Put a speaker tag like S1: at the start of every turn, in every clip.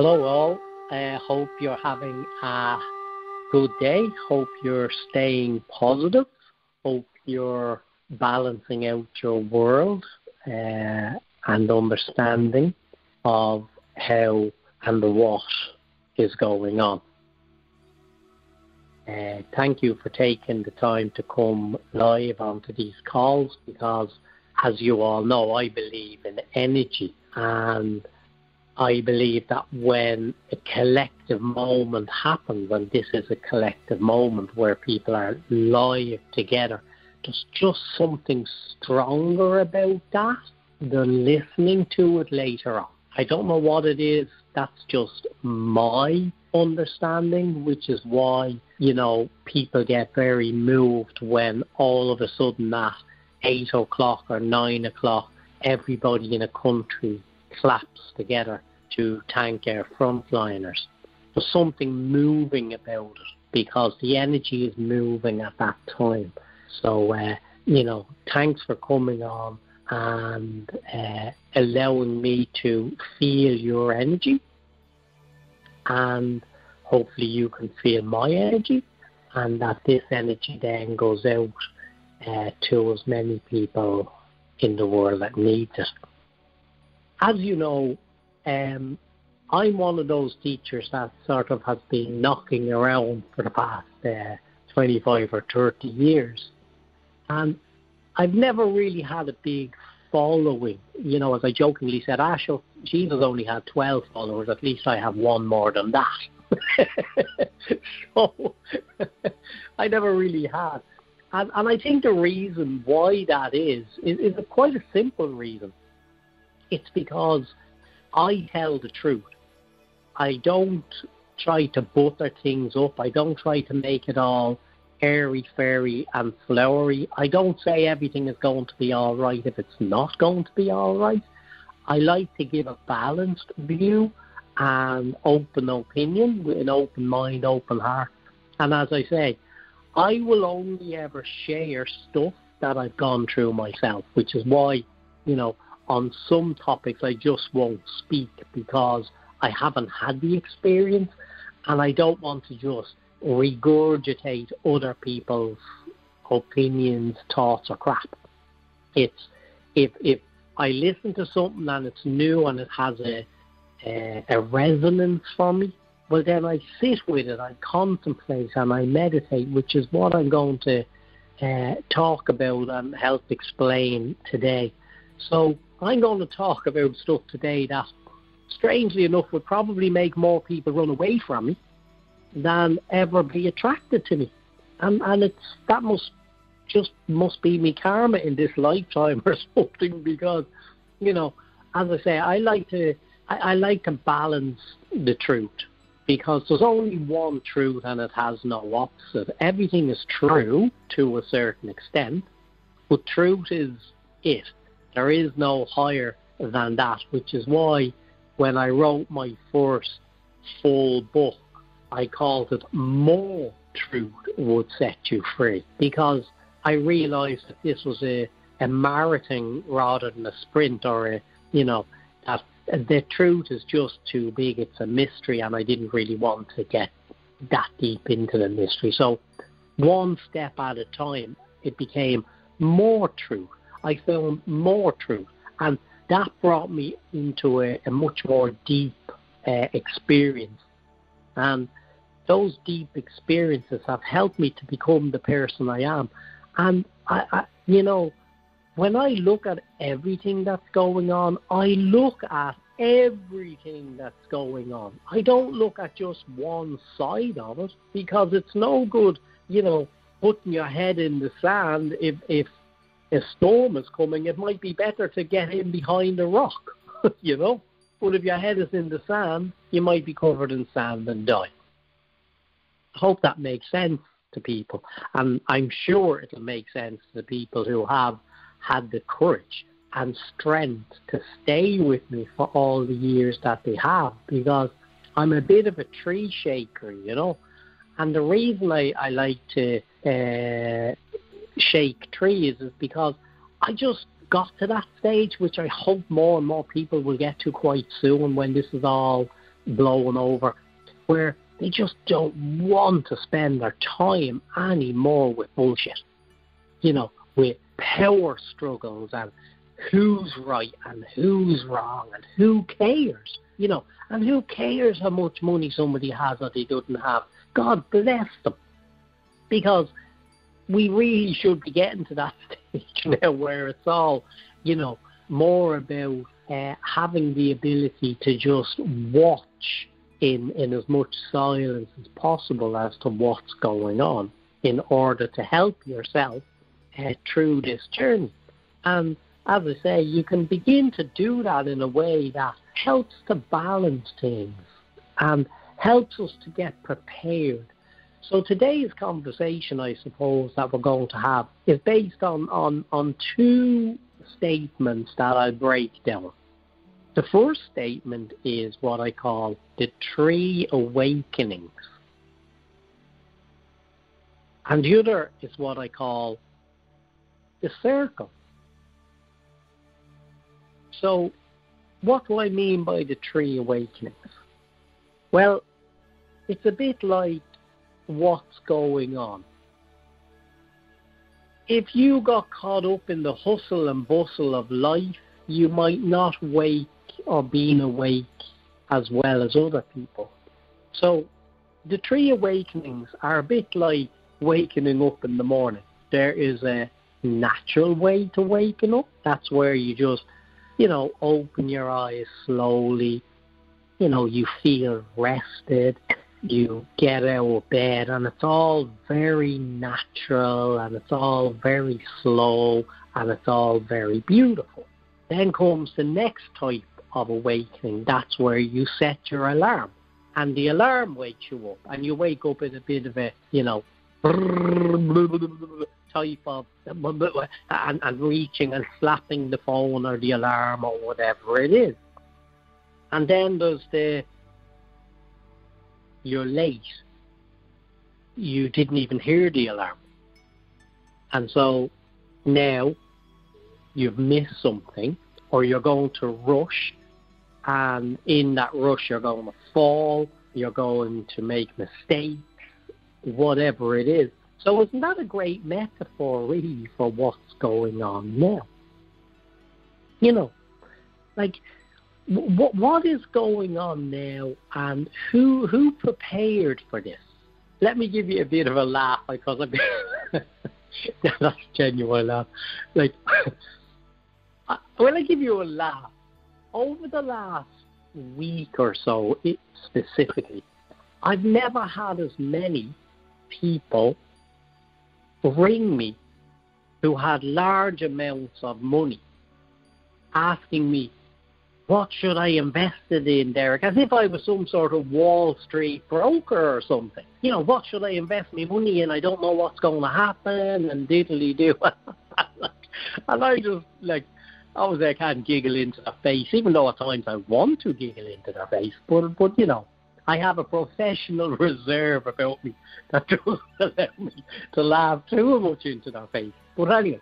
S1: Hello, all. I uh, hope you're having a good day. Hope you're staying positive. Hope you're balancing out your world uh, and understanding of how and the what is going on. Uh, thank you for taking the time to come live onto these calls because, as you all know, I believe in energy and I believe that when a collective moment happens, and this is a collective moment where people are live together, there's just something stronger about that than listening to it later on. I don't know what it is. That's just my understanding, which is why, you know, people get very moved when all of a sudden at 8 o'clock or 9 o'clock, everybody in a country claps together to thank our frontliners. There's something moving about it because the energy is moving at that time. So, uh, you know, thanks for coming on and uh, allowing me to feel your energy. And hopefully, you can feel my energy, and that this energy then goes out uh, to as many people in the world that need it. As you know, um, I'm one of those teachers that sort of has been knocking around for the past uh, 25 or 30 years. And I've never really had a big following. You know, as I jokingly said, Ash, ah, Jesus only had 12 followers. At least I have one more than that. so I never really had. And, and I think the reason why that is, is, is a quite a simple reason. It's because I tell the truth. I don't try to butter things up. I don't try to make it all airy fairy and flowery. I don't say everything is going to be all right if it's not going to be all right. I like to give a balanced view and open opinion with an open mind, open heart. And as I say, I will only ever share stuff that I've gone through myself, which is why, you know, on some topics I just won't speak because I haven't had the experience and I don't want to just regurgitate other people's opinions, thoughts, or crap. It's if if I listen to something and it's new and it has a a, a resonance for me, well then I sit with it, I contemplate and I meditate, which is what I'm going to uh, talk about and help explain today. So I'm going to talk about stuff today that, strangely enough, would probably make more people run away from me than ever be attracted to me. And and it's that must just must be me karma in this lifetime or something because, you know, as I say, I like to I, I like to balance the truth because there's only one truth and it has no opposite. Everything is true to a certain extent, but truth is it. There is no higher than that, which is why when I wrote my first full book, I called it More Truth Would Set You Free because I realized that this was a, a marathon rather than a sprint or a, you know, that the truth is just too big. It's a mystery, and I didn't really want to get that deep into the mystery. So, one step at a time, it became more truth. I found more truth, and that brought me into a, a much more deep uh, experience. And those deep experiences have helped me to become the person I am. And I, I you know, when I look at everything that's going on, I look at everything that's going on. I don't look at just one side of it because it's no good, you know, putting your head in the sand if if a storm is coming. It might be better to get in behind a rock, you know. But if your head is in the sand, you might be covered in sand and die. I hope that makes sense to people, and I'm sure it'll make sense to the people who have had the courage and strength to stay with me for all the years that they have because I'm a bit of a tree shaker, you know. And the reason I, I like to uh, shake trees is because I just got to that stage, which I hope more and more people will get to quite soon when this is all blowing over, where they just don't want to spend their time anymore with bullshit. You know, with power struggles and who's right and who's wrong and who cares, you know, and who cares how much money somebody has or they doesn't have. God bless them. Because we really should be getting to that stage now where it's all, you know, more about uh, having the ability to just watch in, in as much silence as possible as to what's going on in order to help yourself uh, through this journey. And as I say, you can begin to do that in a way that helps to balance things and helps us to get prepared. So today's conversation, I suppose, that we're going to have is based on, on, on two statements that I'll break down. The first statement is what I call the three awakenings. And the other is what I call the circle. So, what do I mean by the three awakenings? Well, it's a bit like what's going on. If you got caught up in the hustle and bustle of life, you might not wake or being awake as well as other people. So the three awakenings are a bit like wakening up in the morning. There is a natural way to waken up. That's where you just, you know, open your eyes slowly. You know, you feel rested. You get out of bed, and it's all very natural, and it's all very slow, and it's all very beautiful. Then comes the next type of awakening. That's where you set your alarm, and the alarm wakes you up, and you wake up in a bit of a, you know, type of and, and reaching and slapping the phone or the alarm or whatever it is. And then there's the you're late. You didn't even hear the alarm. And so now you've missed something or you're going to rush and in that rush you're going to fall, you're going to make mistakes, whatever it is. So it's not a great metaphor really for what's going on now? You know, like what what is going on now, and who who prepared for this? Let me give you a bit of a laugh because I'm that's genuine laugh. Like, when I give you a laugh, over the last week or so, it, specifically, I've never had as many people ring me who had large amounts of money asking me, what should I invest it in, Derek? As if I was some sort of Wall Street broker or something. You know, what should I invest my money in? I don't know what's going to happen, and diddly do. and I just, like, obviously I can't giggle into their face, even though at times I want to giggle into their face. But, but you know, I have a professional reserve about me that doesn't allow me to laugh too much into their face. But anyway,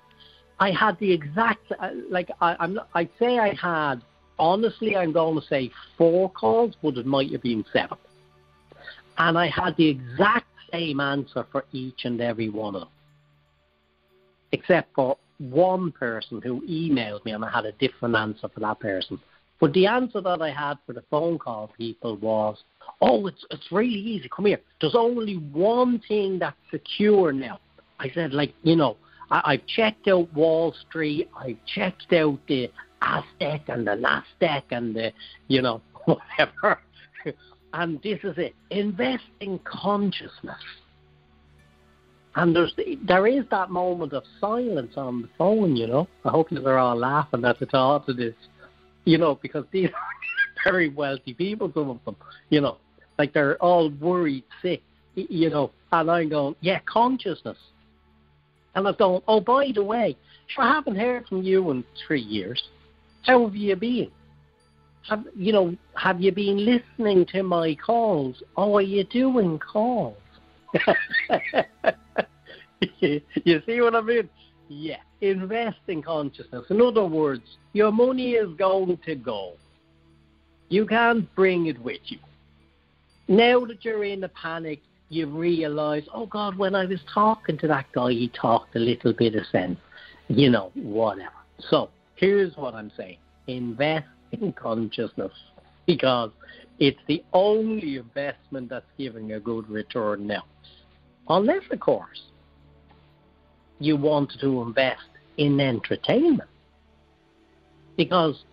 S1: I had the exact uh, like I, I'm. I'd say I had honestly. I'm going to say four calls, but it might have been seven. And I had the exact same answer for each and every one of them, except for one person who emailed me, and I had a different answer for that person. But the answer that I had for the phone call people was, "Oh, it's it's really easy. Come here. There's only one thing that's secure now." I said, like you know, I, I've checked out Wall Street. I've checked out the Aztec and the Nasdaq and the you know whatever. and this is it: invest in consciousness. And there's there is that moment of silence on the phone, you know. I hope you're all laughing at the thought of this you know, because these are very wealthy people, some of them, you know, like they're all worried, sick, you know, and I'm going, yeah, consciousness. And I'm going, oh, by the way, I haven't heard from you in three years. How have you been? Have you know? Have you been listening to my calls? Oh, are you doing calls? you see what I mean? Yeah, invest in consciousness. In other words, your money is going to go. You can't bring it with you. Now that you're in a panic, you realise, oh God, when I was talking to that guy, he talked a little bit of sense. You know, whatever. So here's what I'm saying: invest in consciousness because it's the only investment that's giving a good return now. Unless, of course, you want to invest in entertainment. Because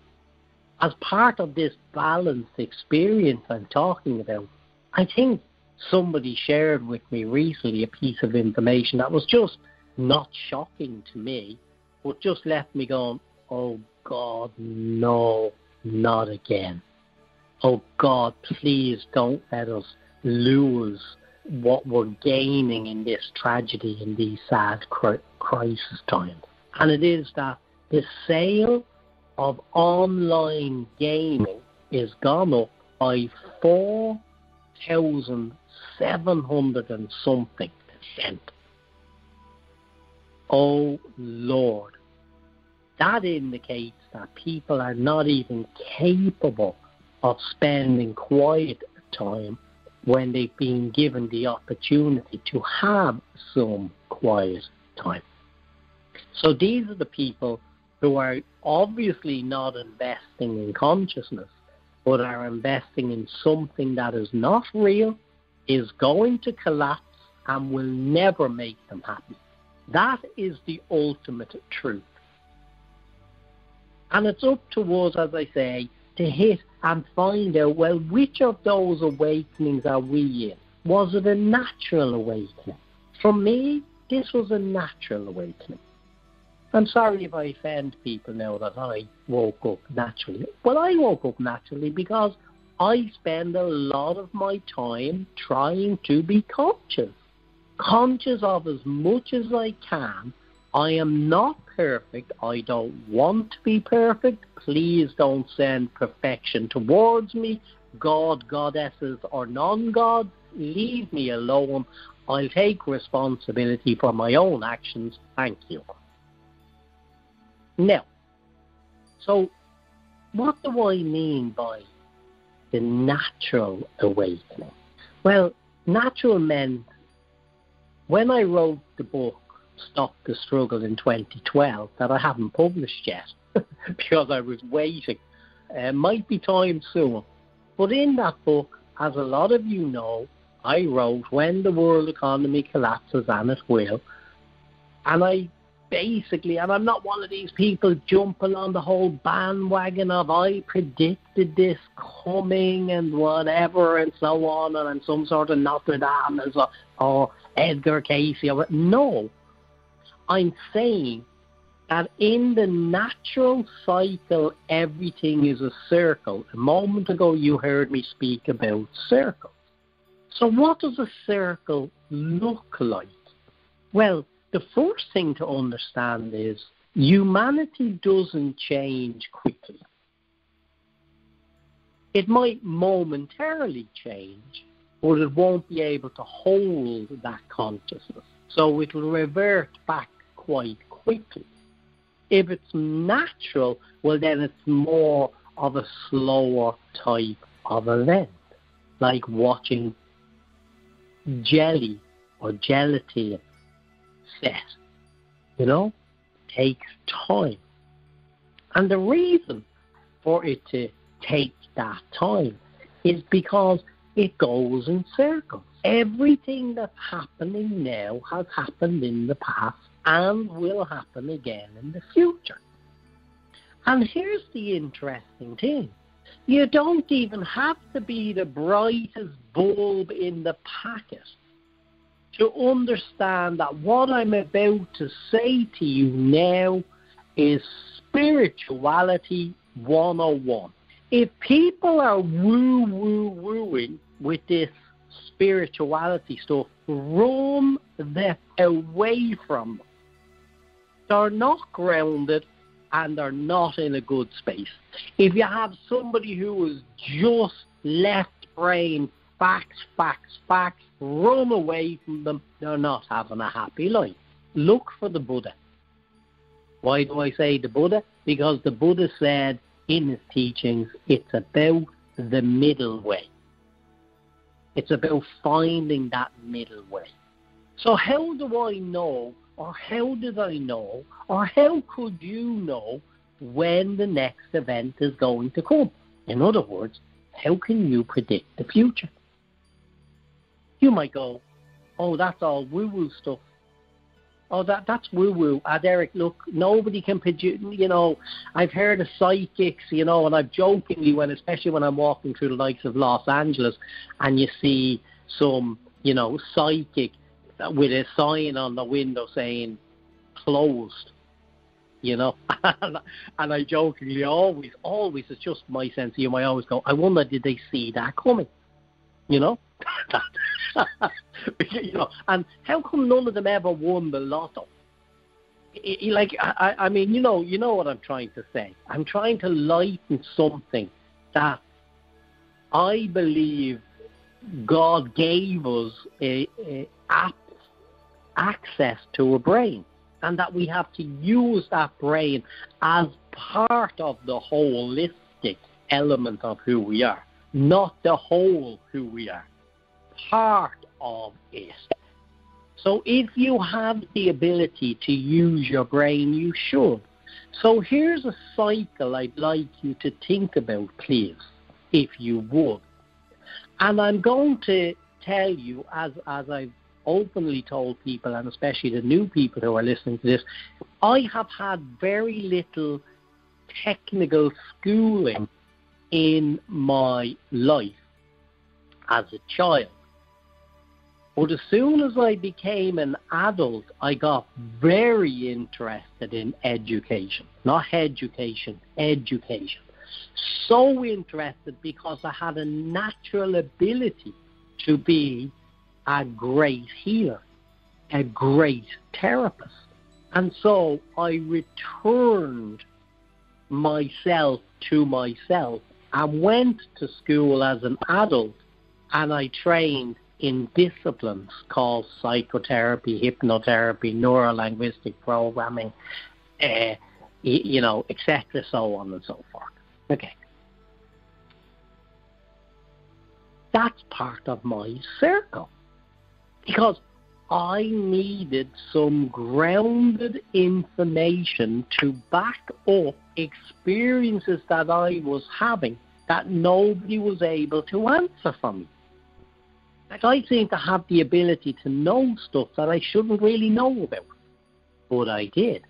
S1: as part of this balanced experience I'm talking about, I think somebody shared with me recently a piece of information that was just not shocking to me, but just left me going, oh God, no, not again. Oh God, please don't let us lose what we're gaining in this tragedy in these sad crisis times. And it is that the sale of online gaming is gone up by 4,700 and something percent. Oh Lord. That indicates that people are not even capable of spending quiet time when they've been given the opportunity to have some quiet time. So these are the people who are obviously not investing in consciousness, but are investing in something that is not real, is going to collapse, and will never make them happy. That is the ultimate truth. And it's up to us, as I say, to hit and find out, well, which of those awakenings are we in? Was it a natural awakening? For me, this was a natural awakening. I'm sorry if I offend people now that I woke up naturally. Well, I woke up naturally because I spend a lot of my time trying to be conscious. Conscious of as much as I can. I am not perfect. I don't want to be perfect. Please don't send perfection towards me. God, goddesses, or non gods, leave me alone. I'll take responsibility for my own actions. Thank you. Now, so what do I mean by the natural awakening? Well, natural meant when I wrote the book Stop the Struggle in 2012 that I haven't published yet because I was waiting. Uh, might be time soon. But in that book, as a lot of you know, I wrote when the world economy collapses, and it will. And I basically, and I'm not one of these people jumping on the whole bandwagon of I predicted this coming and whatever and so on, and I'm some sort of Nostradamus or, or Edgar Cayce. Or, no, I'm saying that in the natural cycle, everything is a circle. A moment ago, you heard me speak about circles. So, what does a circle look like? Well, the first thing to understand is humanity doesn't change quickly. It might momentarily change, but it won't be able to hold that consciousness. So it will revert back quite quickly. If it's natural, well, then it's more of a slower type of event, like watching jelly or gelatin set. You know, takes time. And the reason for it to take that time is because it goes in circles. Everything that's happening now has happened in the past and will happen again in the future. And here's the interesting thing you don't even have to be the brightest bulb in the packet to understand that what I'm about to say to you now is spirituality 101. If people are woo woo wooing with this spirituality stuff, roam them away from they're not grounded and they're not in a good space. If you have somebody who is just left brain, facts, facts, facts, roam away from them, they're not having a happy life. Look for the Buddha. Why do I say the Buddha? Because the Buddha said in his teachings it's about the middle way. It's about finding that middle way. So how do I know, or how did I know, or how could you know when the next event is going to come? In other words, how can you predict the future? You might go, oh, that's all woo-woo stuff. Oh, that that's woo woo. Ah, Derek, look, nobody can produce. You know, I've heard of psychics. You know, and I've jokingly when, especially when I'm walking through the likes of Los Angeles, and you see some, you know, psychic with a sign on the window saying closed. You know, and I jokingly always, always, it's just my sense of humor. I always go, I wonder did they see that coming? You know, you know, and how come none of them ever won the lotto? like I, I mean, you know, you know what I'm trying to say. I'm trying to lighten something that I believe God gave us a, a access to a brain, and that we have to use that brain as part of the holistic element of who we are, not the whole who we are part of it. So if you have the ability to use your brain, you should. So here's a cycle I'd like you to think about, please, if you would. And I'm going to tell you, as, as I've openly told people, and especially the new people who are listening to this, I have had very little technical schooling in my life as a child. But as soon as I became an adult, I got very interested in education. Not education, education. So interested because I had a natural ability to be a great healer, a great therapist. And so I returned myself to myself and went to school as an adult and I trained in disciplines called psychotherapy, hypnotherapy, neurolinguistic programming, uh, you know, etc., so on and so forth. Okay. That's part of my circle because I needed some grounded information to back up experiences that I was having that nobody was able to answer for me. Like I seem to have the ability to know stuff that I shouldn't really know about, but I did,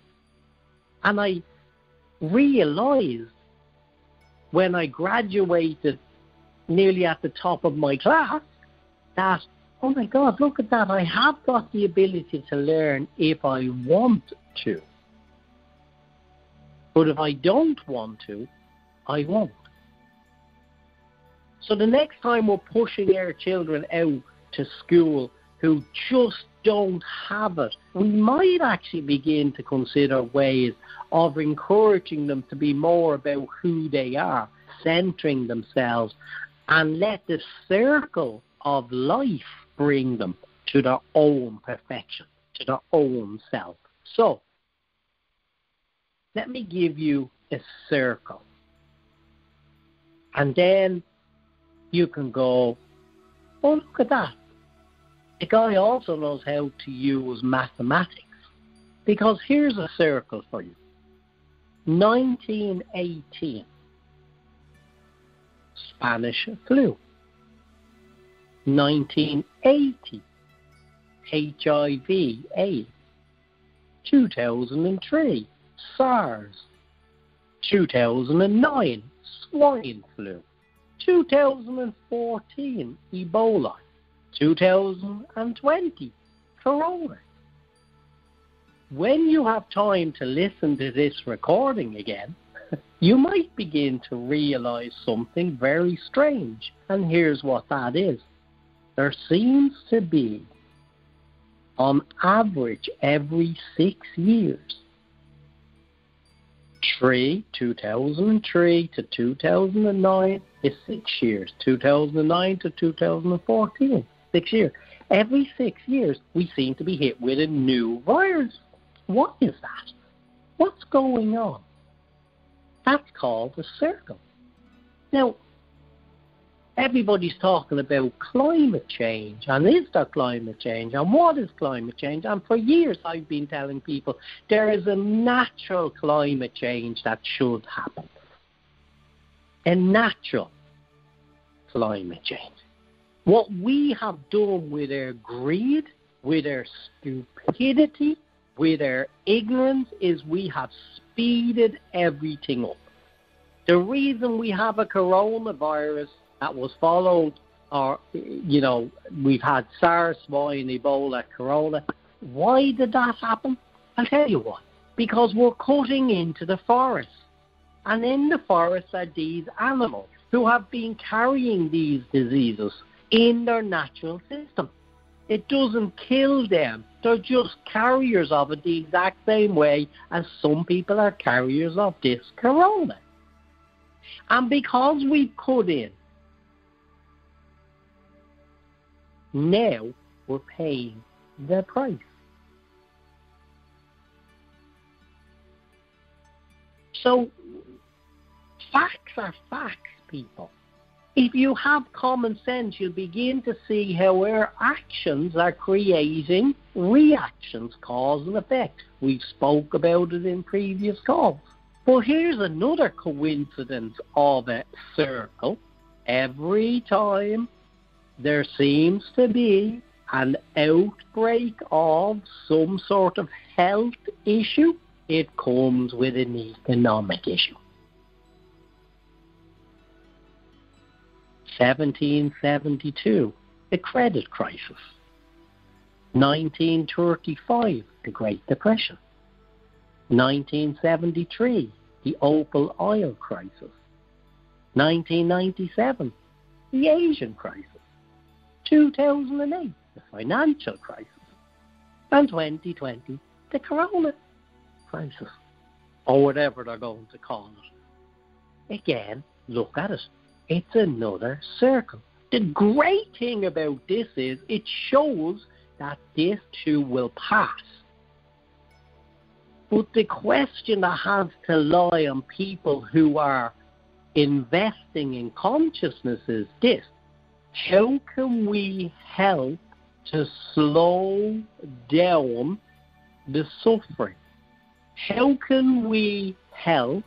S1: and I realized when I graduated, nearly at the top of my class, that oh my God, look at that! I have got the ability to learn if I want to. But if I don't want to, I won't. So the next time we're pushing our children out to school who just don't have it, we might actually begin to consider ways of encouraging them to be more about who they are, centering themselves, and let the circle of life bring them to their own perfection, to their own self. So, let me give you a circle. And then you can go, oh, look at that. The guy also knows how to use mathematics. Because here's a circle for you 1918, Spanish flu. 1980, HIV AIDS. 2003, SARS. 2009, swine flu. 2014, Ebola. 2020, Corona. When you have time to listen to this recording again, you might begin to realize something very strange. And here's what that is there seems to be, on average, every six years, three, 2003 to 2009 is six years. 2009 to 2014, six years. Every six years, we seem to be hit with a new virus. What is that? What's going on? That's called a circle. Now, everybody's talking about climate change and is there climate change and what is climate change? And for years I've been telling people there is a natural climate change that should happen. A natural climate change. What we have done with our greed, with our stupidity, with our ignorance is we have speeded everything up. The reason we have a coronavirus that was followed, or, you know, we've had SARS, swine, Ebola, Corona. Why did that happen? I'll tell you why. Because we're cutting into the forest. And in the forest are these animals who have been carrying these diseases in their natural system. It doesn't kill them. They're just carriers of it the exact same way as some people are carriers of this corona. And because we've cut in Now we're paying the price. So facts are facts, people. If you have common sense, you'll begin to see how our actions are creating reactions, cause and effect. We've spoke about it in previous calls. But here's another coincidence of a circle. Every time there seems to be an outbreak of some sort of health issue, it comes with an economic issue. 1772, the credit crisis. 1935, the Great Depression. 1973, the OPEC oil crisis. 1997, the Asian crisis. 2008, the financial crisis, and 2020, the corona crisis, or whatever they're going to call it. Again, look at it. It's another circle. The great thing about this is it shows that this too will pass. But the question that has to lie on people who are investing in consciousness is this how can we help to slow down the suffering? How can we help?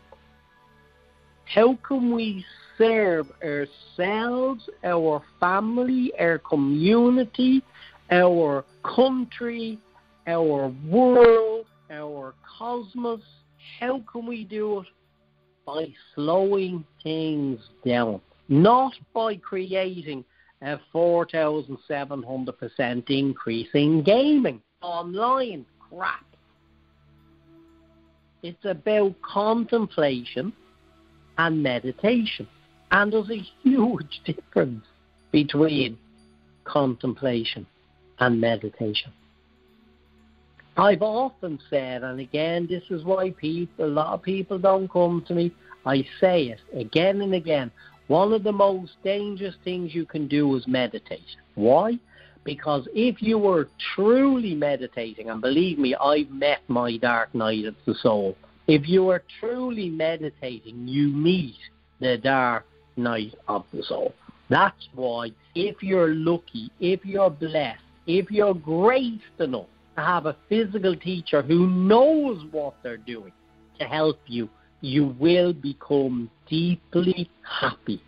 S1: How can we serve ourselves, our family, our community, our country, our world, our cosmos? How can we do it? By slowing things down, not by creating a 4,700% increase in gaming, online crap. It's about contemplation and meditation. And there's a huge difference between contemplation and meditation. I've often said, and again, this is why people, a lot of people don't come to me. I say it again and again. One of the most dangerous things you can do is meditate. Why? Because if you were truly meditating, and believe me, I've met my dark night of the soul. If you are truly meditating, you meet the dark night of the soul. That's why, if you're lucky, if you're blessed, if you're graced enough to have a physical teacher who knows what they're doing to help you, you will become deeply happy,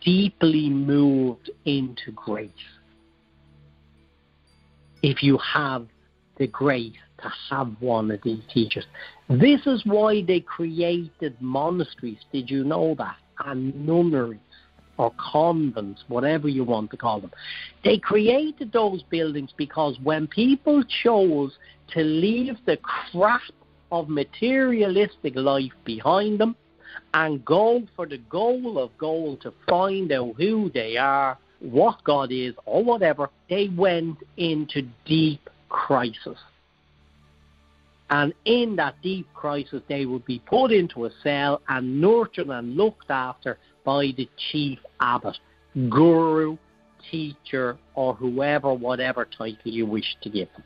S1: deeply moved into grace. If you have the grace to have one of these teachers. This is why they created monasteries. Did you know that? And nunneries or convents, whatever you want to call them. They created those buildings because when people chose to leave the crap of materialistic life behind them and go for the goal of goal to find out who they are, what God is, or whatever, they went into deep crisis. And in that deep crisis, they would be put into a cell and nurtured and looked after by the chief abbot, guru, teacher, or whoever, whatever title you wish to give them.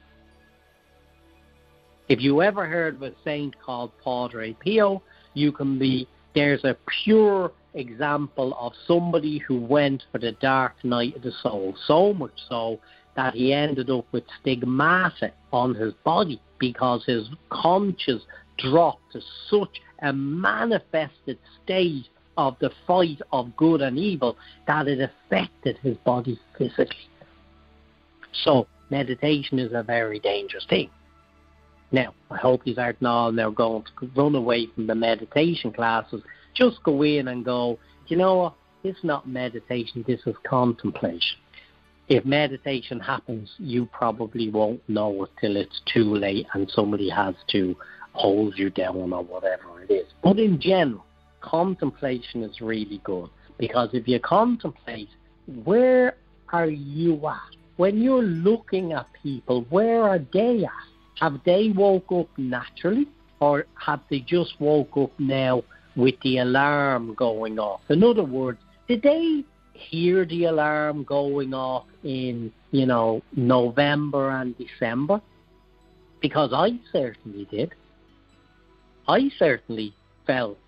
S1: If you ever heard of a saint called Padre Pio, you can be there's a pure example of somebody who went for the dark night of the soul, so much so that he ended up with stigmata on his body because his conscience dropped to such a manifested state of the fight of good and evil that it affected his body physically. So, meditation is a very dangerous thing. Now, I hope these aren't all now going to run away from the meditation classes. Just go in and go, you know what? It's not meditation, this is contemplation. If meditation happens, you probably won't know it till it's too late and somebody has to hold you down or whatever it is. But in general, contemplation is really good because if you contemplate, where are you at? When you're looking at people, where are they at? Have they woke up naturally or have they just woke up now with the alarm going off? In other words, did they hear the alarm going off in, you know, November and December? Because I certainly did. I certainly felt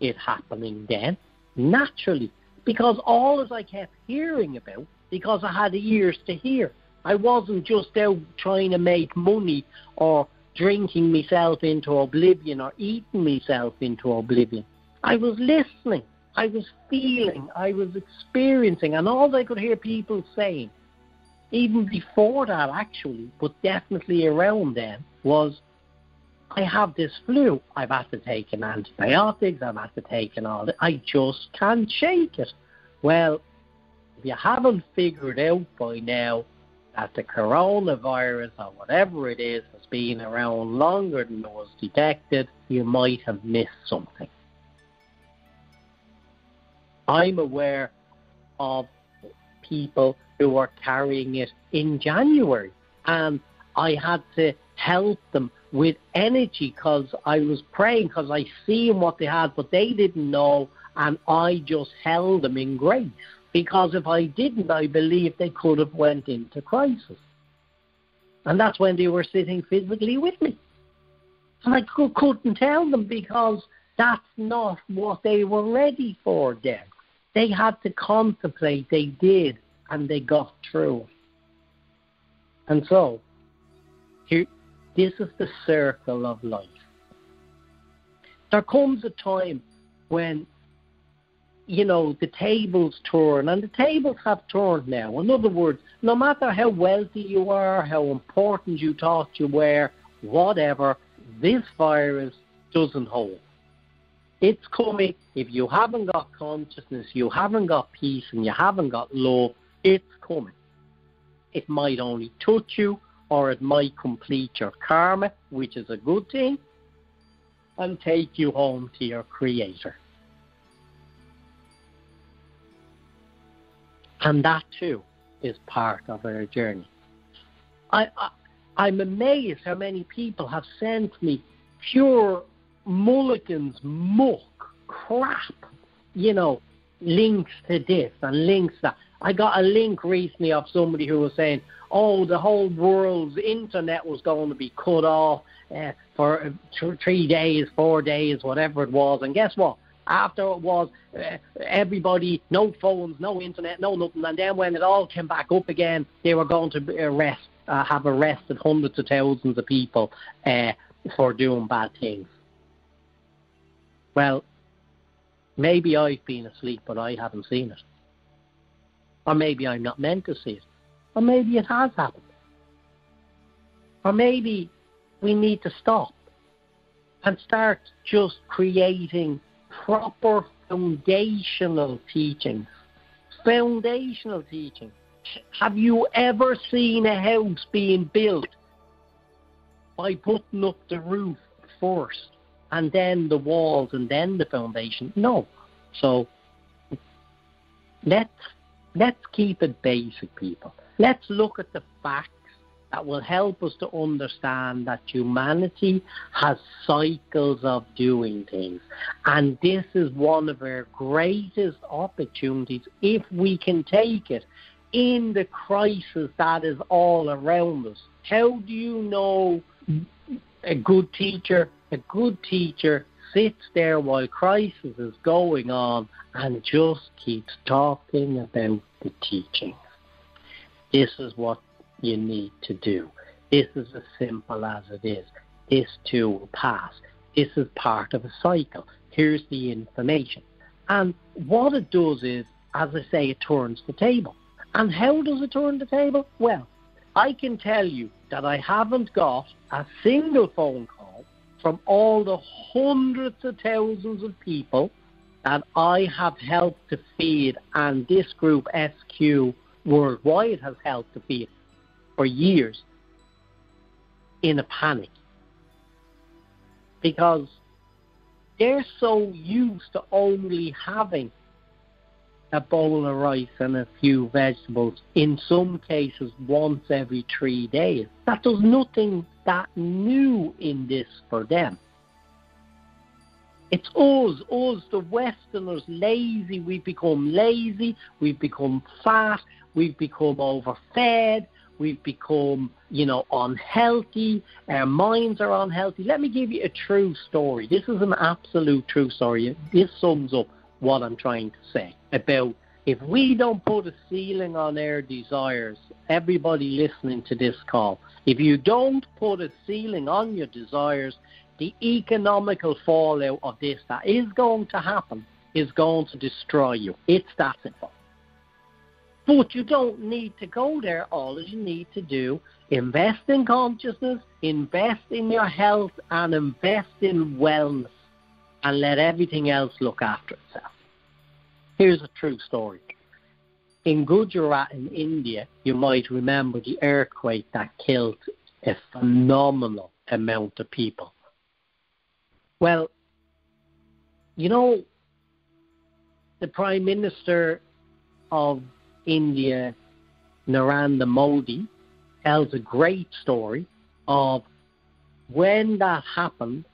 S1: it happening then, naturally, because all as I kept hearing about, because I had ears to hear. I wasn't just out trying to make money or drinking myself into oblivion or eating myself into oblivion. I was listening. I was feeling. I was experiencing. And all I could hear people saying, even before that actually, but definitely around then, was, I have this flu. I've had to take an antibiotics. I've had to take an all. I just can't shake it. Well, if you haven't figured out by now that the coronavirus or whatever it is has been around longer than it was detected, you might have missed something. I'm aware of people who are carrying it in January, and I had to help them with energy because I was praying because I seen what they had, but they didn't know, and I just held them in grace because if I didn't, I believe they could have went into crisis. And that's when they were sitting physically with me. And I couldn't tell them because that's not what they were ready for then. They had to contemplate, they did, and they got through. And so, here, this is the circle of life. There comes a time when you know, the tables turn, and the tables have turned now. In other words, no matter how wealthy you are, how important you thought you were, whatever, this virus doesn't hold. It's coming. If you haven't got consciousness, you haven't got peace, and you haven't got love, it's coming. It might only touch you, or it might complete your karma, which is a good thing, and take you home to your Creator. And that too is part of our journey. I, I, I'm amazed how many people have sent me pure mulligans, muck, crap, you know, links to this and links that. I got a link recently of somebody who was saying, oh, the whole world's internet was going to be cut off uh, for uh, three days, four days, whatever it was. And guess what? After it was uh, everybody, no phones, no internet, no nothing. And then when it all came back up again, they were going to arrest, uh, have arrested hundreds of thousands of people uh, for doing bad things. Well, maybe I've been asleep, but I haven't seen it. Or maybe I'm not meant to see it. Or maybe it has happened. Or maybe we need to stop and start just creating proper foundational teaching. Foundational teaching. Have you ever seen a house being built by putting up the roof first and then the walls and then the foundation? No. So let's let's keep it basic, people. Let's look at the facts that will help us to understand that humanity has cycles of doing things. And this is one of our greatest opportunities if we can take it in the crisis that is all around us. How do you know a good teacher? A good teacher sits there while crisis is going on and just keeps talking about the teaching. This is what you need to do. This is as simple as it is. This too will pass. This is part of a cycle. Here's the information. And what it does is, as I say, it turns the table. And how does it turn the table? Well, I can tell you that I haven't got a single phone call from all the hundreds of thousands of people that I have helped to feed and this group SQ worldwide has helped to feed for years in a panic because they're so used to only having a bowl of rice and a few vegetables, in some cases once every three days. That does nothing that new in this for them. It's us, us, the Westerners, lazy. We've become lazy, we've become fat, we've become overfed, we've become, you know, unhealthy, our minds are unhealthy. Let me give you a true story. This is an absolute true story. This sums up what I'm trying to say about if we don't put a ceiling on our desires, everybody listening to this call, if you don't put a ceiling on your desires, the economical fallout of this that is going to happen is going to destroy you. It's that simple. But you don't need to go there. All you need to do, invest in consciousness, invest in your health, and invest in wellness, and let everything else look after itself. Here's a true story. In Gujarat in India, you might remember the earthquake that killed a phenomenal amount of people. Well, you know, the Prime Minister of India, Narendra Modi, tells a great story of when that happened,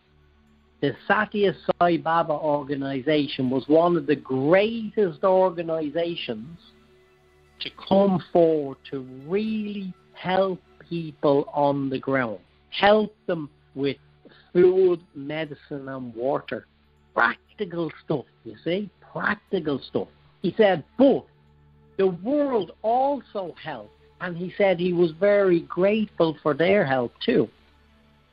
S1: the Satya Sai Baba organization was one of the greatest organizations to come forward to really help people on the ground, help them with food, medicine, and water. Practical stuff, you see, practical stuff. He said, but the world also helped, and he said he was very grateful for their help too.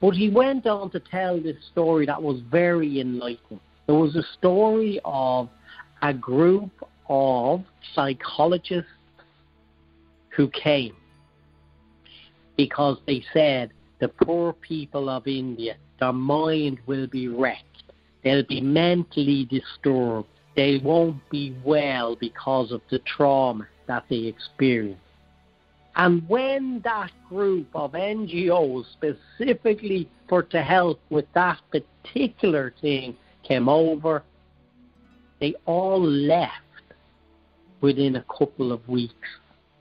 S1: But he went on to tell this story that was very enlightening. There was a story of a group of psychologists who came because they said the poor people of India, their mind will be wrecked. They'll be mentally disturbed. They won't be well because of the trauma that they experience. And when that group of NGOs specifically for to help with that particular thing came over, they all left within a couple of weeks.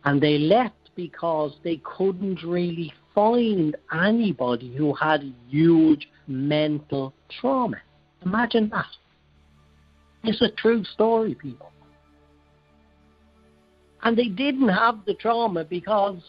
S1: And they left because they couldn't really find anybody who had huge mental trauma. Imagine that. It's a true story, people. And they didn't have the trauma because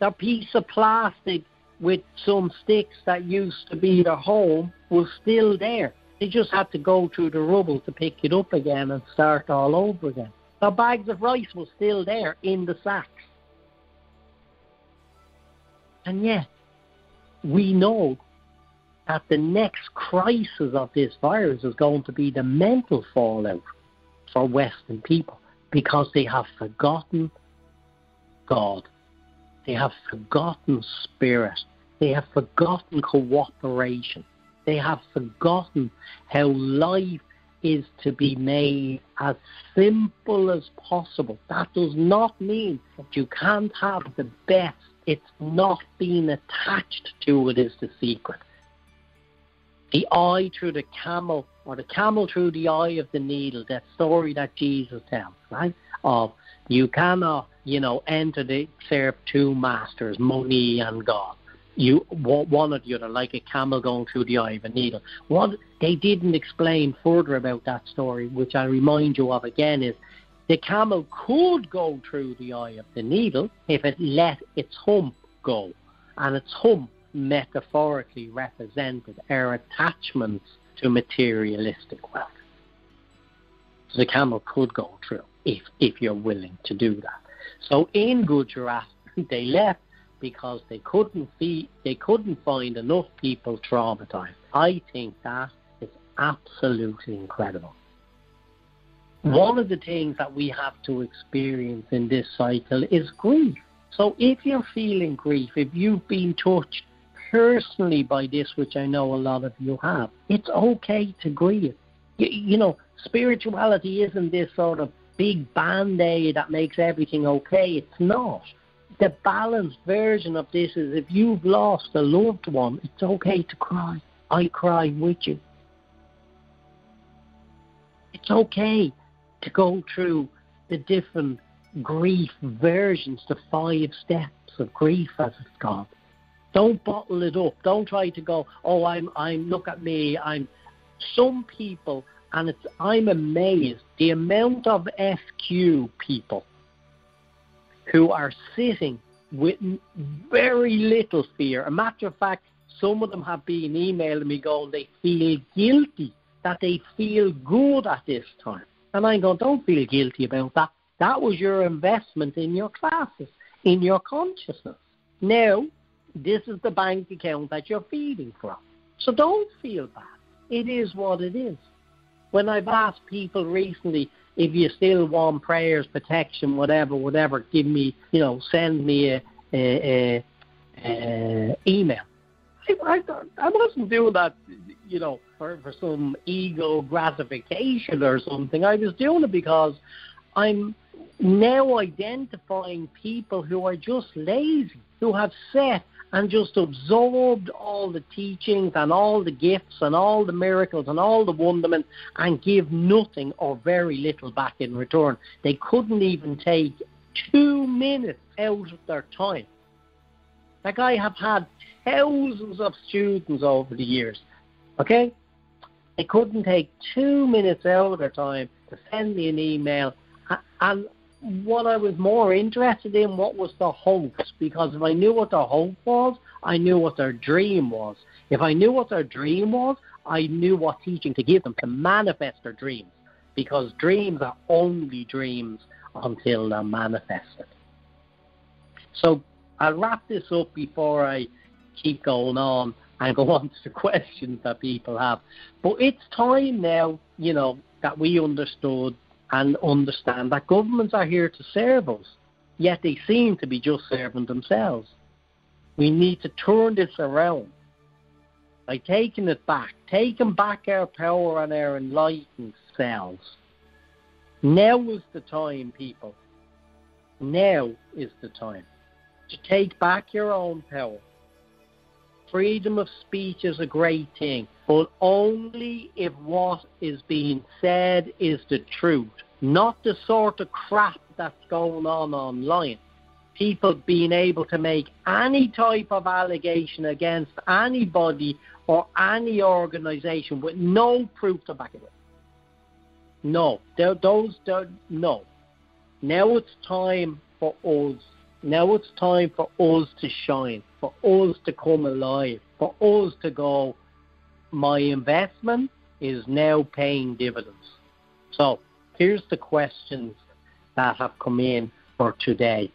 S1: their piece of plastic with some sticks that used to be their home was still there. They just had to go through the rubble to pick it up again and start all over again. The bags of rice was still there in the sacks. And yet, we know that the next crisis of this virus is going to be the mental fallout for Western people because they have forgotten God. They have forgotten spirit. They have forgotten cooperation. They have forgotten how life is to be made as simple as possible. That does not mean that you can't have the best. It's not being attached to it is the secret. The eye through the camel or the camel through the eye of the needle, that story that Jesus tells, right? Of you cannot, you know, enter the serve two masters, money and God. You one or the other, like a camel going through the eye of a needle. What they didn't explain further about that story, which I remind you of again, is the camel could go through the eye of the needle if it let its hump go, and its hump metaphorically represented our attachments to materialistic wealth. So the camel could go through if if you're willing to do that. So in Gujarat, they left because they couldn't see they couldn't find enough people traumatized. I think that is absolutely incredible. One of the things that we have to experience in this cycle is grief. So if you're feeling grief, if you've been touched personally by this, which I know a lot of you have, it's okay to grieve. You, you know, spirituality isn't this sort of big band aid that makes everything okay. It's not. The balanced version of this is if you've lost a loved one, it's okay to cry. I cry with you. It's okay to go through the different grief versions, the five steps of grief as it's called. Don't bottle it up. Don't try to go, oh, I'm, I'm, look at me. I'm. Some people, and it's, I'm amazed the amount of SQ people who are sitting with very little fear. A matter of fact, some of them have been emailing me going they feel guilty that they feel good at this time. And I go, don't feel guilty about that. That was your investment in your classes, in your consciousness. Now, this is the bank account that you're feeding from. So don't feel bad. It is what it is. When I've asked people recently, if you still want prayers, protection, whatever, whatever, give me, you know, send me a, a, a, a email. I, I, I wasn't doing that, you know, for, for some ego gratification or something. I was doing it because I'm now identifying people who are just lazy, who have set and just absorbed all the teachings and all the gifts and all the miracles and all the wonderment and give nothing or very little back in return. They couldn't even take two minutes out of their time. Like I have had thousands of students over the years, okay? They couldn't take two minutes out of their time to send me an email and what I was more interested in, what was the hope? Because if I knew what the hope was, I knew what their dream was. If I knew what their dream was, I knew what teaching to give them to manifest their dreams. Because dreams are only dreams until they're manifested. So I'll wrap this up before I keep going on and go on to the questions that people have. But it's time now, you know, that we understood and understand that governments are here to serve us, yet they seem to be just serving themselves. We need to turn this around by taking it back, taking back our power and our enlightened selves. Now is the time, people. Now is the time to take back your own power. Freedom of speech is a great thing but only if what is being said is the truth, not the sort of crap that's going on online. People being able to make any type of allegation against anybody or any organization with no proof to back it up. No, those, no. Now it's time for us. Now it's time for us to shine, for us to come alive, for us to go my investment is now paying dividends. So here's the questions that have come in for today.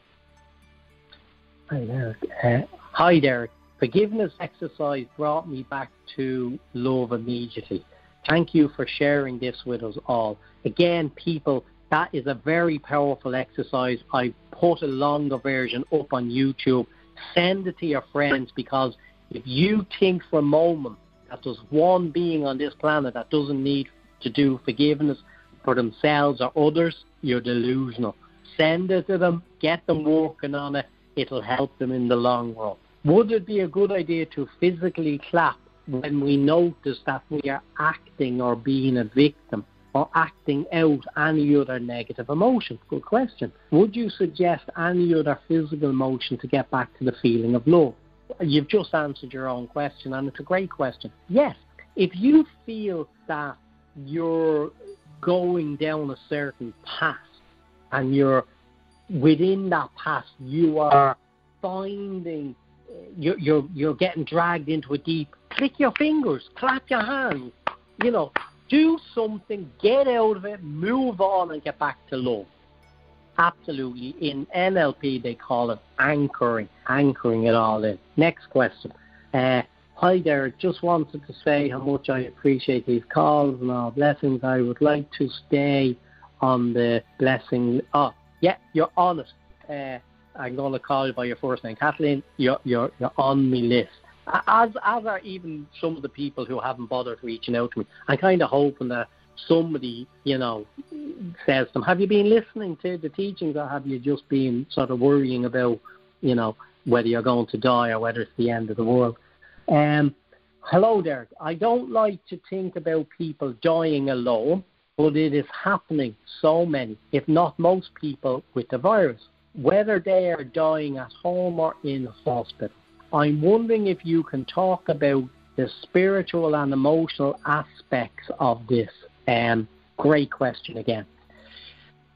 S1: Hi, Derek. Uh, hi, Derek. Forgiveness exercise brought me back to love immediately. Thank you for sharing this with us all. Again, people, that is a very powerful exercise. I put a longer version up on YouTube. Send it to your friends because if you think for a moment that there's one being on this planet that doesn't need to do forgiveness for themselves or others, you're delusional. Send it to them, get them working on it, it'll help them in the long run. Would it be a good idea to physically clap when we notice that we are acting or being a victim or acting out any other negative emotion? Good question. Would you suggest any other physical emotion to get back to the feeling of love? You've just answered your own question, and it's a great question. Yes, if you feel that you're going down a certain path and you're within that path, you are finding you're, you're, you're getting dragged into a deep, click your fingers, clap your hands, you know, do something, get out of it, move on, and get back to love. Absolutely. In NLP, they call it anchoring, anchoring it all in. Next question. Uh, Hi there, just wanted to say how much I appreciate these calls and all blessings. I would like to stay on the blessing. Oh, yeah, you're on it. Uh, I'm going to call you by your first name, Kathleen. You're you're you're on my list. As as are even some of the people who haven't bothered reaching out to me. I'm kind of hoping that somebody, you know, says to them, "Have you been listening to the teachings, or have you just been sort of worrying about, you know, whether you're going to die or whether it's the end of the world?" Um, hello, Derek. I don't like to think about people dying alone, but it is happening. So many, if not most people, with the virus whether they are dying at home or in hospital. I'm wondering if you can talk about the spiritual and emotional aspects of this. Um, great question again.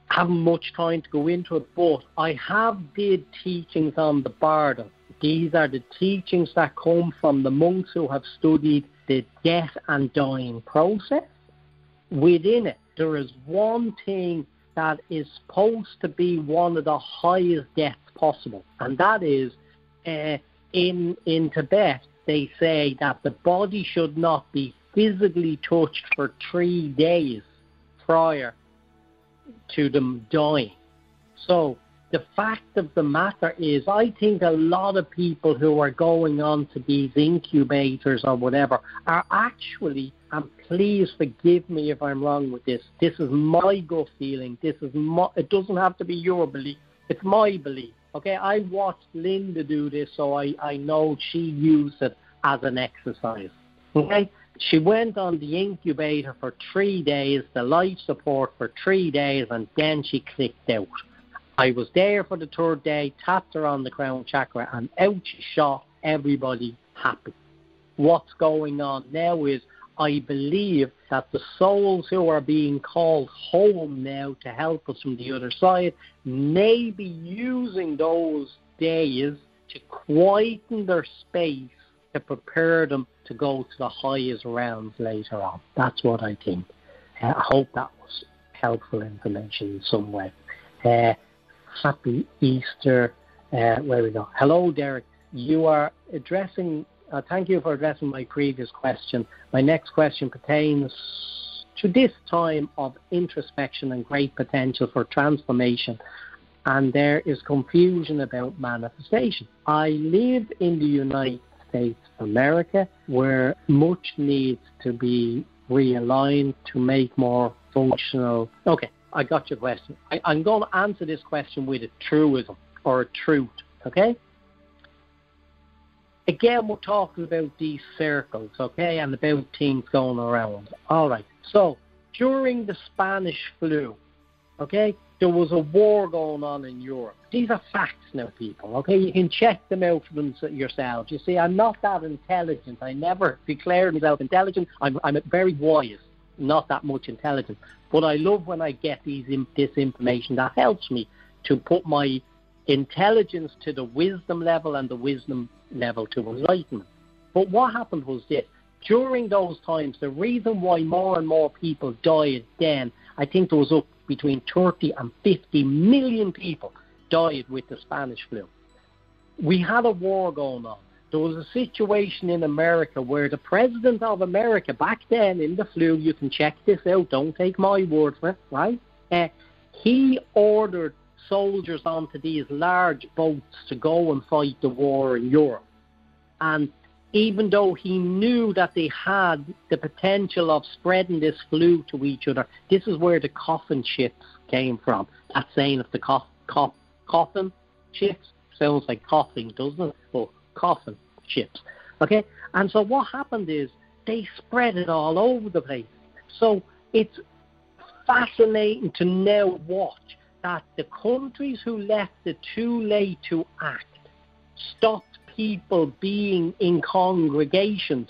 S1: I Haven't much time to go into it, but I have did teachings on the Bardo. These are the teachings that come from the monks who have studied the death and dying process. Within it, there is one thing that is supposed to be one of the highest deaths possible, and that is uh, in in Tibet. They say that the body should not be physically touched for three days prior to them dying. So the fact of the matter is, I think a lot of people who are going on to these incubators or whatever are actually, and please forgive me if I'm wrong with this, this is my gut feeling. This is my, it doesn't have to be your belief. It's my belief. Okay, I watched Linda do this, so I, I know she used it as an exercise. Okay, she went on the incubator for three days, the life support for three days, and then she clicked out. I was there for the third day, tapped her on the crown chakra, and out she shot everybody happy. What's going on now is I believe that the souls who are being called home now to help us from the other side may be using those days to quieten their space to prepare them to go to the highest rounds later on. That's what I think. Uh, I hope that was helpful information in some way. Uh, happy Easter. Uh, where we go. Hello, Derek. You are addressing. Uh, thank you for addressing my previous question. My next question pertains to this time of introspection and great potential for transformation. And there is confusion about manifestation. I live in the United States America where much needs to be realigned to make more functional. Okay, I got your question. I, I'm going to answer this question with a truism or a truth, okay? Again, we're talking about these circles, okay, and about things going around. All right. So, during the Spanish flu, okay, there was a war going on in Europe. These are facts now, people, okay? You can check them out for them yourselves. You see, I'm not that intelligent. I never declared myself intelligent. I'm, I'm very wise not that much intelligent. But I love when I get these this information that helps me to put my intelligence to the wisdom level and the wisdom level to enlightenment. But what happened was this. During those times, the reason why more and more people died then, I think there was up between 30 and 50 million people died with the Spanish flu. We had a war going on there was a situation in America where the president of America back then in the flu, you can check this out, don't take my word for it, right? Uh, he ordered soldiers onto these large boats to go and fight the war in Europe. And even though he knew that they had the potential of spreading this flu to each other, this is where the coffin ships came from. That saying of the cof- cof- coffin ships sounds like coughing, doesn't it? Well, coffin ships. Okay? And so what happened is they spread it all over the place. So it's fascinating to now watch that the countries who left it too late to act stopped people being in congregations.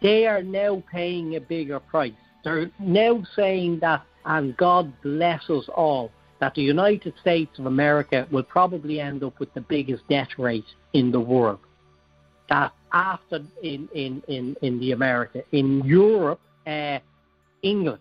S1: They are now paying a bigger price. They're now saying that, and God bless us all, that the United States of America will probably end up with the biggest death rate in the world. that after in in in in the America in Europe, uh, England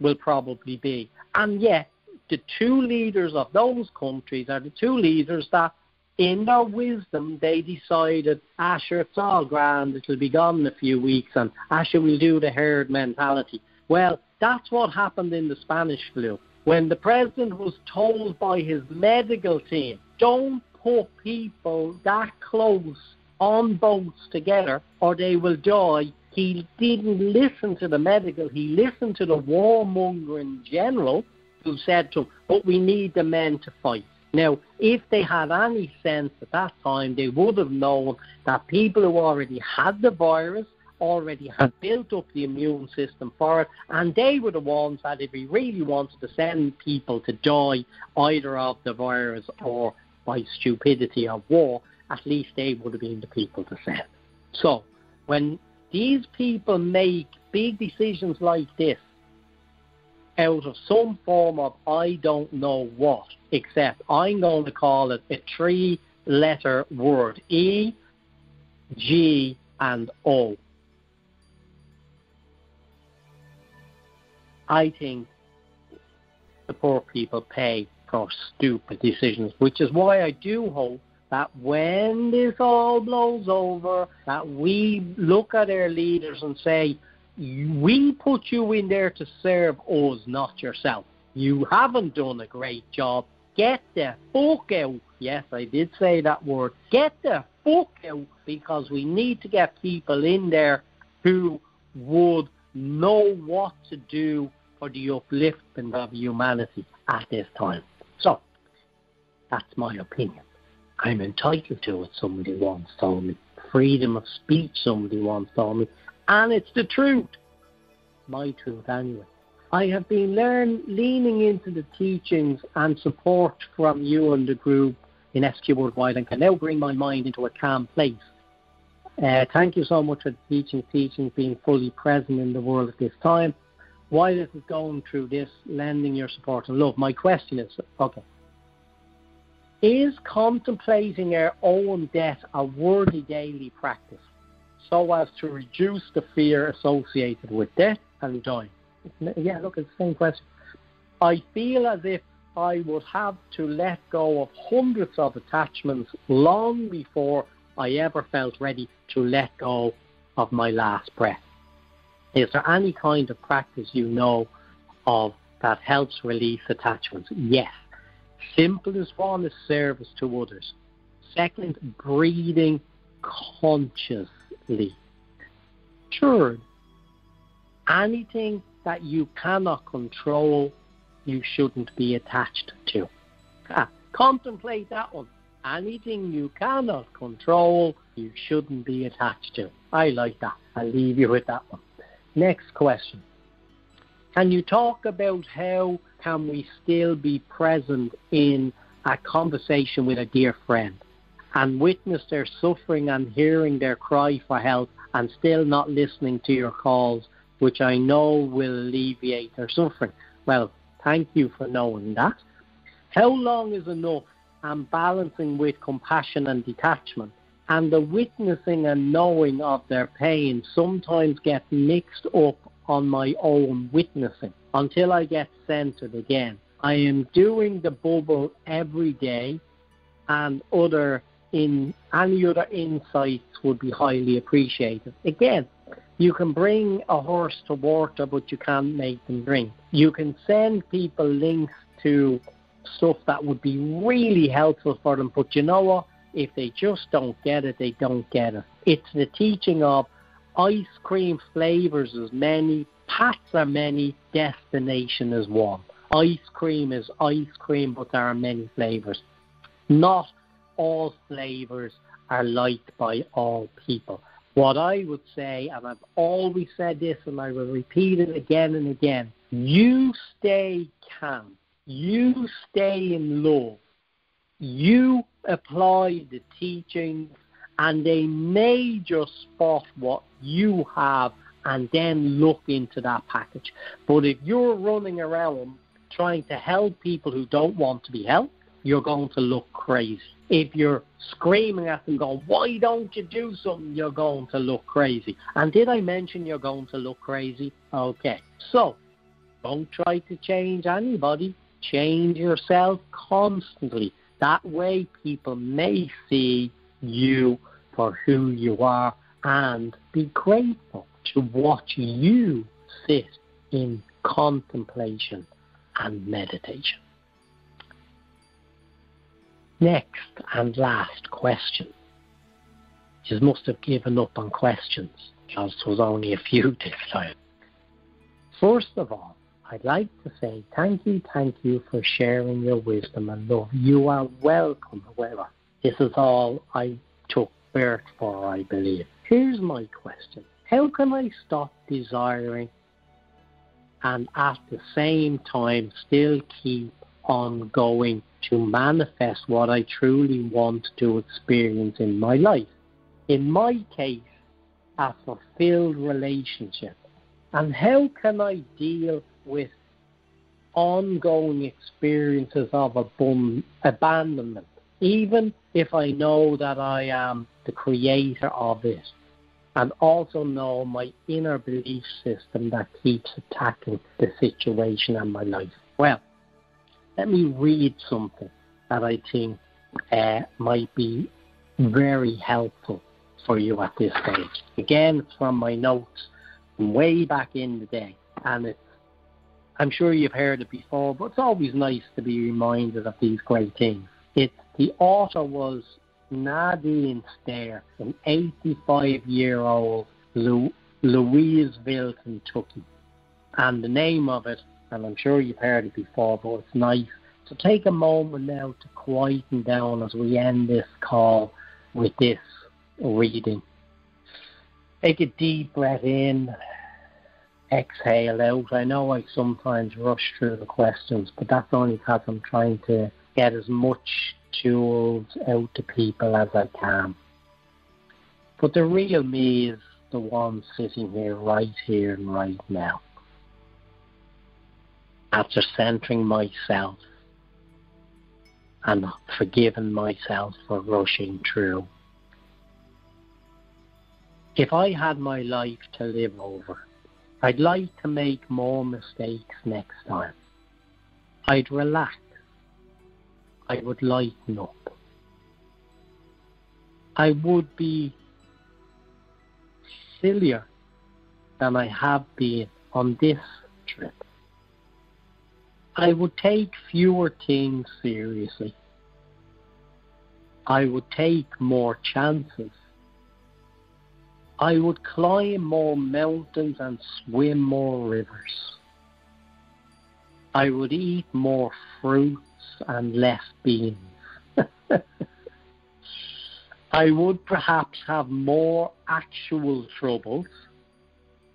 S1: will probably be, and yet the two leaders of those countries are the two leaders that in their wisdom, they decided, Asher, it's all grand, it'll be gone in a few weeks, and Asher will do the herd mentality. Well, that's what happened in the Spanish flu. When the president was told by his medical team, don't put people that close on boats together or they will die, he didn't listen to the medical, he listened to the warmongering general who said to him, but we need the men to fight. Now, if they had any sense at that time, they would have known that people who already had the virus already had built up the immune system for it, and they were the ones that, if we really wanted to send people to die either of the virus or by stupidity of war, at least they would have been the people to send. So, when these people make big decisions like this, out of some form of I don't know what, except I'm going to call it a three letter word E, G, and O. I think the poor people pay for stupid decisions, which is why I do hope that when this all blows over, that we look at our leaders and say, we put you in there to serve us, not yourself. You haven't done a great job. Get the fuck out. Yes, I did say that word. Get the fuck out because we need to get people in there who would know what to do for the upliftment of humanity at this time. So, that's my opinion. I'm entitled to it, somebody once told me. Freedom of speech, somebody once told me and it's the truth. My truth, anyway. I have been learn, leaning into the teachings and support from you and the group in SQ Worldwide and can now bring my mind into a calm place. Uh, thank you so much for the teaching, teaching, being fully present in the world at this time. While this is going through this, lending your support and love. My question is okay. Is contemplating our own death a worthy daily practice? So as to reduce the fear associated with death and dying? Yeah, look, it's the same question. I feel as if I would have to let go of hundreds of attachments long before I ever felt ready to let go of my last breath. Is there any kind of practice you know of that helps release attachments? Yes. Simplest one is service to others. Second, breathing conscious Lee. Third, anything that you cannot control, you shouldn't be attached to. Ah, contemplate that one. Anything you cannot control, you shouldn't be attached to. I like that. I'll leave you with that one. Next question. Can you talk about how can we still be present in a conversation with a dear friend? And witness their suffering and hearing their cry for help and still not listening to your calls, which I know will alleviate their suffering. Well, thank you for knowing that. How long is enough? And balancing with compassion and detachment. And the witnessing and knowing of their pain sometimes get mixed up on my own witnessing until I get centered again. I am doing the bubble every day and other in any other insights would be highly appreciated. Again, you can bring a horse to water, but you can't make them drink. You can send people links to stuff that would be really helpful for them, but you know what? If they just don't get it, they don't get it. It's the teaching of ice cream flavors as many, paths are many, destination is one. Ice cream is ice cream, but there are many flavors. Not all flavors are liked by all people. What I would say, and I've always said this and I will repeat it again and again, you stay calm. You stay in love. You apply the teachings and they may just spot what you have and then look into that package. But if you're running around trying to help people who don't want to be helped, you're going to look crazy. If you're screaming at them, going, "Why don't you do something?" You're going to look crazy. And did I mention you're going to look crazy? Okay, so don't try to change anybody. Change yourself constantly. That way, people may see you for who you are and be grateful to watch you sit in contemplation and meditation. Next and last question. You must have given up on questions because there was only a few this time. First of all, I'd like to say thank you, thank you for sharing your wisdom and love. You are welcome, however. This is all I took birth for, I believe. Here's my question How can I stop desiring and at the same time still keep on going to manifest what I truly want to experience in my life? In my case, a fulfilled relationship. And how can I deal with ongoing experiences of abandonment, even if I know that I am the creator of it, and also know my inner belief system that keeps attacking the situation and my life. Well, let me read something that I think uh, might be very helpful for you at this stage. Again, from my notes from way back in the day, and it's I'm sure you've heard it before, but it's always nice to be reminded of these great things. It, the author was Nadine Stair, an 85 year old Louisville, Kentucky. And the name of it, and I'm sure you've heard it before, but it's nice. So take a moment now to quieten down as we end this call with this reading. Take a deep breath in, exhale out. I know I sometimes rush through the questions, but that's only because I'm trying to get as much tools out to people as I can. But the real me is the one sitting here right here and right now. After centering myself and forgiving myself for rushing through. If I had my life to live over, I'd like to make more mistakes next time. I'd relax I would lighten up. I would be sillier than I have been on this trip. I would take fewer things seriously. I would take more chances. I would climb more mountains and swim more rivers. I would eat more fruits and less beans. I would perhaps have more actual troubles,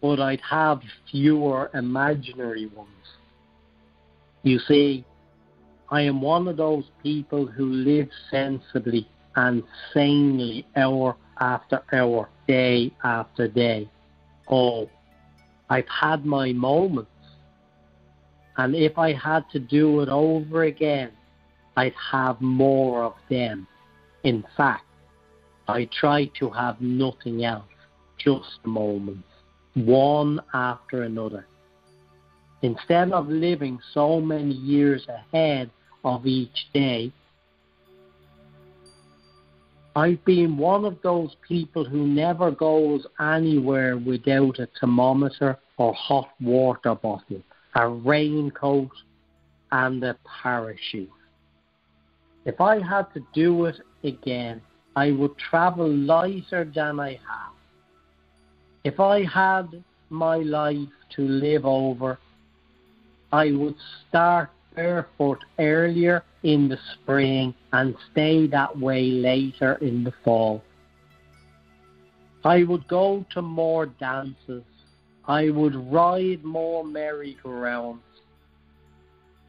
S1: but I'd have fewer imaginary ones. You see, I am one of those people who live sensibly and sanely hour after hour, day after day. Oh, I've had my moments and if I had to do it over again, I'd have more of them. In fact, I try to have nothing else, just moments, one after another. Instead of living so many years ahead of each day, I've been one of those people who never goes anywhere without a thermometer or hot water bottle a raincoat, and a parachute. If I had to do it again, I would travel lighter than I have. If I had my life to live over, I would start barefoot earlier in the spring and stay that way later in the fall. I would go to more dances I would ride more merry-go-rounds.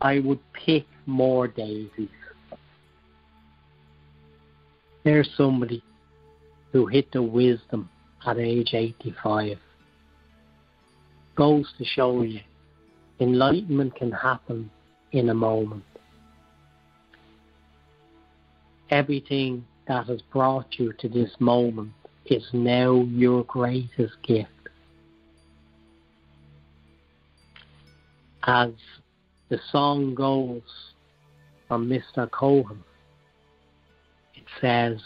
S1: I would pick more daisies. There's somebody who hit the wisdom at age 85. Goes to show you, enlightenment can happen in a moment. everything that has brought you to this moment is now your greatest gift. As the song goes from Mr. Cohen, it says,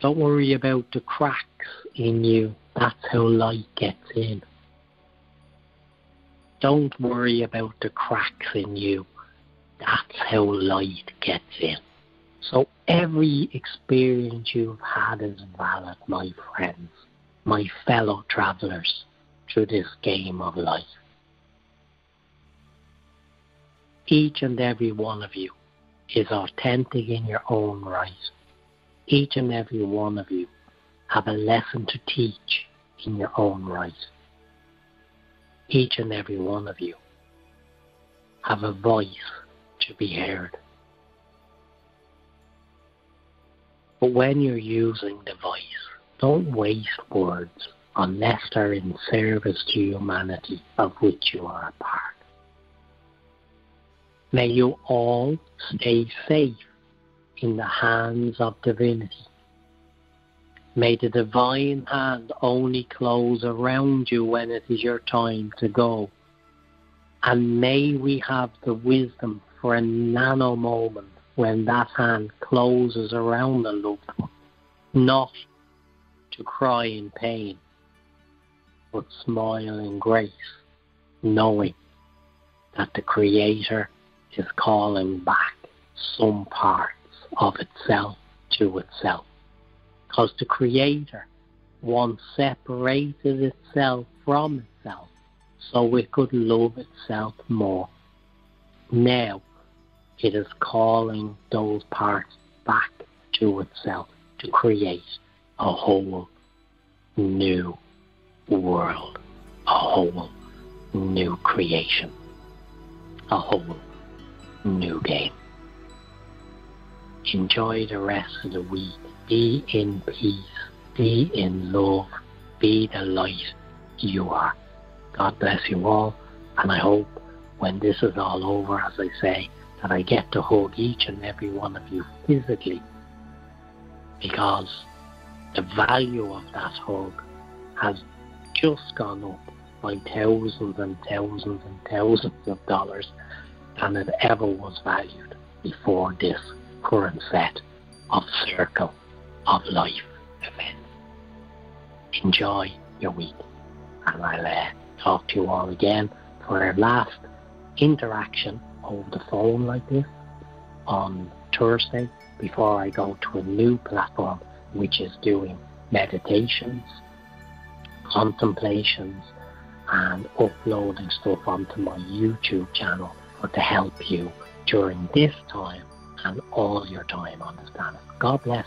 S1: Don't worry about the cracks in you, that's how light gets in. Don't worry about the cracks in you, that's how light gets in. So every experience you've had is valid, my friends, my fellow travellers through this game of life. Each and every one of you is authentic in your own right. Each and every one of you have a lesson to teach in your own right. Each and every one of you have a voice to be heard. But when you're using the voice, don't waste words unless they're in service to humanity of which you are a part. May you all stay safe in the hands of divinity. May the divine hand only close around you when it is your time to go. And may we have the wisdom for a nano moment when that hand closes around the loved one, not to cry in pain, but smile in grace, knowing that the Creator is calling back some parts of itself to itself. Because the Creator once separated itself from itself so it could love itself more. Now, it is calling those parts back to itself to create a whole new world, a whole new creation, a whole new game. Enjoy the rest of the week. Be in peace. Be in love. Be the light you are. God bless you all. And I hope when this is all over, as I say, that I get to hug each and every one of you physically because the value of that hug has just gone up by thousands and thousands and thousands of dollars than it ever was valued before this current set of circle of life events. Enjoy your week and I'll uh, talk to you all again for our last interaction over the phone like this on Thursday before I go to a new platform which is doing meditations, contemplations, and uploading stuff onto my YouTube channel for to help you during this time and all your time on this planet. God bless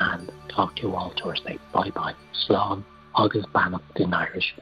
S1: and talk to you all Thursday. Bye bye. Slán agus beannacht in Irish.